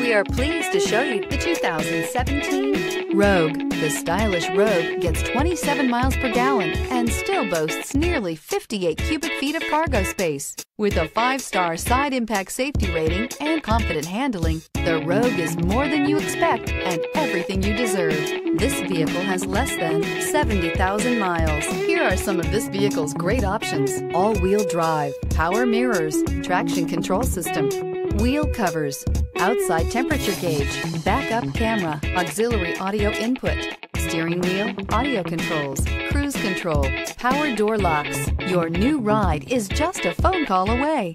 We are pleased to show you the 2017 Rogue. The stylish Rogue gets 27 miles per gallon and still boasts nearly 58 cubic feet of cargo space. With a five-star side impact safety rating and confident handling, the Rogue is more than you expect and everything you deserve. This vehicle has less than 70,000 miles. Here are some of this vehicle's great options. All-wheel drive, power mirrors, traction control system, wheel covers, outside temperature gauge, backup camera, auxiliary audio input, steering wheel, audio controls, cruise control, power door locks. Your new ride is just a phone call away.